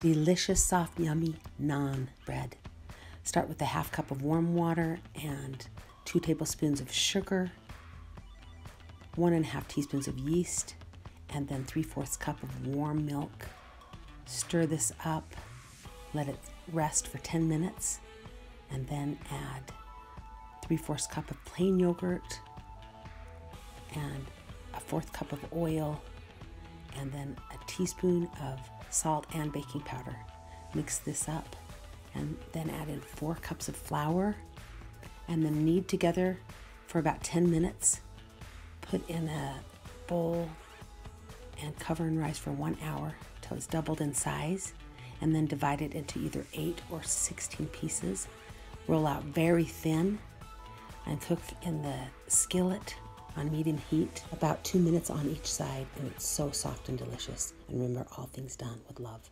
delicious, soft, yummy naan bread. Start with a half cup of warm water and two tablespoons of sugar, one and a half teaspoons of yeast, and then three fourths cup of warm milk. Stir this up, let it rest for 10 minutes, and then add three fourths cup of plain yogurt and a fourth cup of oil, and then a teaspoon of salt, and baking powder. Mix this up and then add in four cups of flour and then knead together for about 10 minutes. Put in a bowl and cover and rise for one hour till it's doubled in size and then divide it into either 8 or 16 pieces. Roll out very thin and cook in the skillet on medium heat, about two minutes on each side, and it's so soft and delicious. And remember, all things done with love.